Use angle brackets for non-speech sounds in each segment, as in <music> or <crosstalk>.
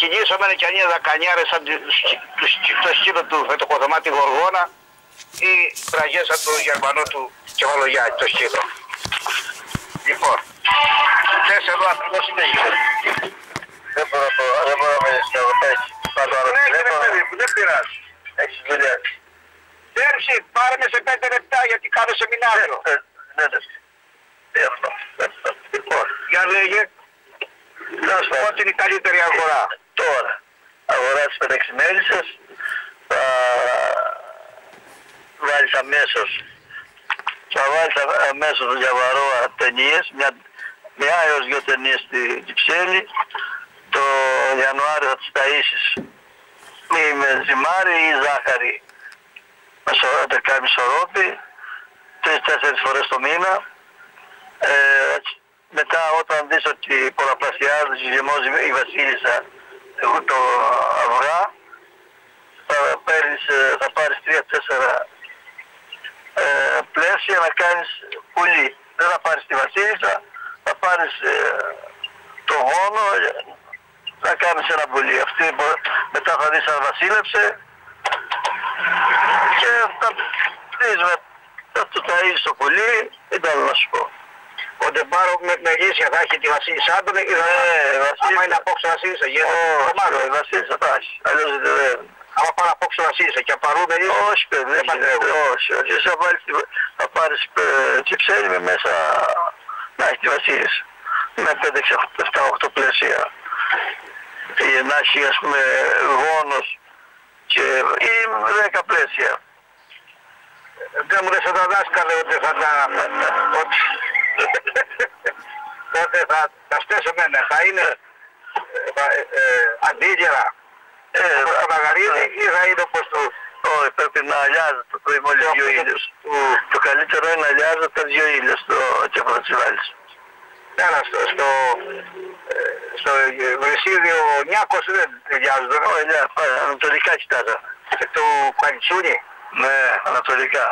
κινήσουμε και αν είναι δακανιάρες σαν το σκύλο του φετοκοθωμάτι Γοργόνα ή πραγές σαν του Γερμανού του Κεφαλογιάκη το σκύλο. Λοιπόν, θες εδώ ακριβώς είναι γύρω. Δεν μπορώ, δεν μπορώ να με σκεφτείς. Ναι, κύριε παιδί μου, δεν πειράζει. Έχεις δουλειά. Πέρσι, πάρε με σε πέντε λεπτά γιατί κάνω σεμινάριο. Ε, Ναι, ναι. Παίρνω. Λοιπόν, για λέγε, Να σου πω. πότε είναι η καλύτερη αγορά. Τώρα, αγοράσεις πενταξιμέλισσες, θα βάλεις αμέσως, θα βάλεις α- αμέσως για βαρόα ταινίες, μια, μια έως δύο ταινίες στη Κυψέλη, το Ιανουάριο θα τις ταΐσεις. Ή με ζυμάρι ή ζάχαρη, με σο- να κάνεις σορόπι, τρεις-τέσσερις φορές το μήνα, ε, έτσι, μετά όταν δεις ότι πολλαπλασιάζεται και γεμώζει η βασίλισσα εγώ το αυγά θα, παίρνεις, ε, θα πάρεις τρία-τέσσερα ε, πλαίσια να κάνεις πουλί. Δεν θα πάρεις τη βασίλισσα, θα πάρεις ε, το γόνο ε, να κάνεις ένα πουλί. Αυτή μπο- μετά θα δεις αν βασίλεψε και θα δεις με, θα το ταΐζεις το πουλί, δεν τα να σου πω. Ο Ντεμπάρο με μελίσια θα έχει τη βασίλισσά του ή θα Ε, βασίλισσα. Άμα είναι απόξω βασίλισσα, γίνεται Όχι, μάλλον. η βασίλισσα θα έχει. Αλλιώς δεν Άμα πάρω απόξω βασίλισσα και απαρού μελίσια. όχι, παιδί, Δεν δεν παντρεύω. Όχι, όχι. Εσύ θα, βάλεις, τη- θα πάρεις ε, τσιψέλι με μέσα να έχει τη βασίλισσα. Με 5-7-8 πλαίσια. Ή να έχει, ας πούμε, γόνος και, ή 10 πλαίσια. Δεν μου λες εδώ δάσκαλε ότι θα τα... ότι... Τότε θα τα στέσω μένα. Θα είναι ε, θα, ε, ε, αντίγερα. Ε, Όπως το μαγαρίδι ή θα είναι όπως το... όχι, πρέπει να αλλιάζεται το πρωί μόλις δύο ήλιος. Το καλύτερο είναι να αλλιάζεται τα δύο ήλιος το κέφαλο της βάλεις. Ένα στο, στο, ε, στο Βρυσίδιο Νιάκος δεν ταιριάζονται. Όχι, ναι, πάει, ανατολικά κοιτάζα. Και του Πανιτσούνι. Ναι, ανατολικά.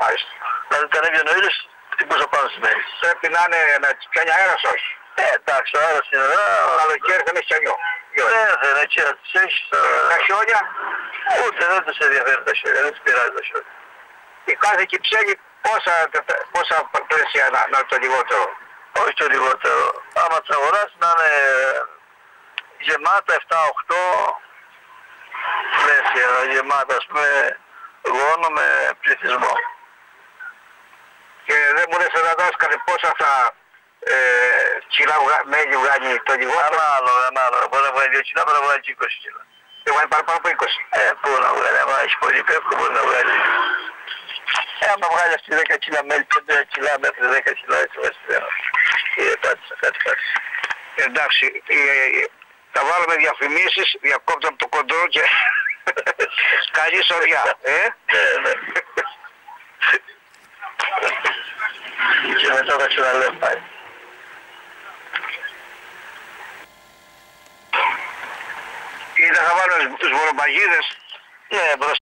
Μάλιστα. Δηλαδή όταν έβγαινε ο ήλιος, χτυπούσα πάνω στη μέση. Πρέπει να είναι να τις πιάνει αέρας όχι. Ε, εντάξει, ο άλλος είναι εδώ. Το καλοκαίρι θα είναι χιονιό. Δεν δεν έτσι να τις έχεις. Τα ε, χιόνια, Ούτε δεν τους ενδιαφέρει τα χιόνια, δεν τους πειράζει τα χιόνια. η κάθε κυψέλη πόσα, πόσα πλαίσια να, να είναι το λιγότερο; Όχι το λιγότερο. Άμα τις αγοράσεις να είναι γεμάτα 7-8 πλαίσια, γεμάτα ας πούμε γόνο με πληθυσμό. Και δεν μου λες ένα δάσκαλε πόσα θα ε, κιλά βγα- μέλι βγάλει το λιγότερο; Ανάλογα, ανάλογα. Μπορεί να βγάλει 2 κιλά, μπορεί να βγάλει και 20 κιλά. Δεν βγάλει παραπάνω από 20. Ε, πού να βγάλει, άμα έχει πολύ πέφτο μπορεί να βγάλει. Ε, άμα βγάλει αυτή 10 κιλά μέλη, 5 κιλά μέχρι 10 κιλά, έτσι βάζει πέρα. Και πάτησα κάτι κάτι. Εντάξει, ε, ε, θα βάλουμε διαφημίσεις, διακόπτω από το κοντρό και <laughs> καλή σωριά. Ε; Ναι, ναι. Και μετά θα ξαναλέω πάλι. Ή θα βάλουμε τους βολομπαγίδες Ναι, μπροστά.